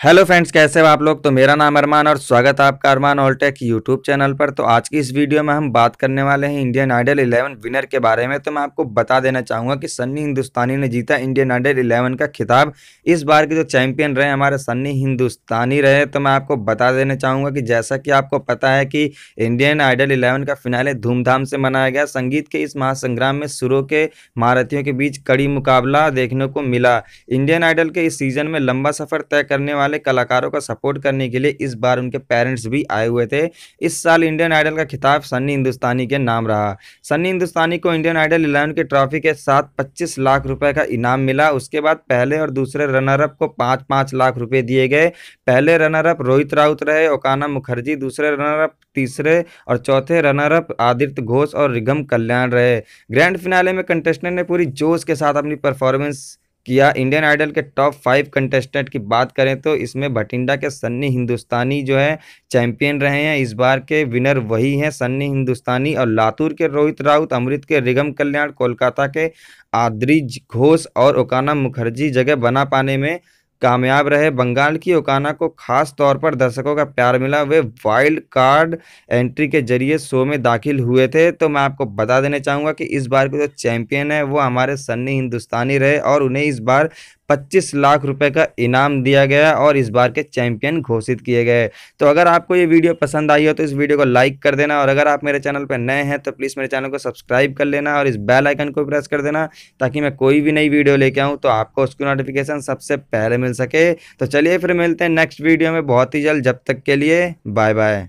Hello friends, कैसे हो आप लोग? तो मेरा नाम अरमान और स्वागत है आपका अरमान ऑलटेक यूट्यूब चैनल पर। तो आज की इस वीडियो में हम बात करने वाले हैं इंडियन आइडल 11 विनर के बारे में। तो मैं आपको बता देना चाहूँगा कि सन्नी हिंदुस्तानी ने जीता इंडियन आइडल 11 का खिताब। इस बार के जो चैंपियन रहे हमारे सन्नी हिंदुस्तानी रहे तो मैं आपको बता देना चाहूँगा कि जैसा कि आपको पता है कि इंडियन आइडल इलेवन का फिनाले धूमधाम से मनाया गया। संगीत के इस महासंग्राम में सुरों के महारथियों के बीच कड़ी मुकाबला देखने को मिला। इंडियन आइडल के इस सीज़न में लंबा सफ़र तय करने वाले वाले कलाकारों का सपोर्ट करने के लिए इस बार उनके पेरेंट्स भी आए हुए थे। इस साल इंडियन आइडल का खिताब सन्नी हिंदुस्तानी के नाम रहा। सन्नी हिंदुस्तानी को इंडियन आइडल इलेवन की ट्रॉफी के साथ पच्चीस लाख रुपए का इनाम मिला। उसके बाद पहले और दूसरे रनरअप को पाँच पाँच लाख रुपए दिए गए। पहले रनरअप रोहित राउत रहे, ओकाना मुखर्जी, दूसरे रनरअप तीसरे और चौथे रनरअप आदित्य घोष और रिगम कल्याण रहे। ग्रैंड फिनाले में कंटेस्टेंट ने पूरी जोश के साथ अपनी परफॉर्मेंस किया इंडियन आइडल के टॉप फाइव कंटेस्टेंट की बात करें तो इसमें भटिंडा के सन्नी हिंदुस्तानी जो है चैंपियन रहे हैं। इस बार के विनर वही हैं, सन्नी हिंदुस्तानी और लातूर के रोहित राउत, अमृत के रिगम कल्याण, कोलकाता के आद्रिज घोष और ओकाना मुखर्जी जगह बना पाने में कामयाब रहे। बंगाल की ओकाना को खास तौर पर दर्शकों का प्यार मिला। वे वाइल्ड कार्ड एंट्री के ज़रिए शो में दाखिल हुए थे। तो मैं आपको बता देना चाहूँगा कि इस बार के जो चैंपियन है, वो हमारे सन्नी हिंदुस्तानी रहे और उन्हें इस बार 25 लाख रुपए का इनाम दिया गया और इस बार के चैंपियन घोषित किए गए। तो अगर आपको ये वीडियो पसंद आई हो तो इस वीडियो को लाइक कर देना और अगर आप मेरे चैनल पर नए हैं तो प्लीज़ मेरे चैनल को सब्सक्राइब कर लेना और इस बेल आइकन को प्रेस कर देना ताकि मैं कोई भी नई वीडियो लेके आऊँ तो आपको उसकी नोटिफिकेशन सबसे पहले मिल सके। तो चलिए फिर मिलते हैं नेक्स्ट वीडियो में बहुत ही जल्द। जब तक के लिए बाय बाय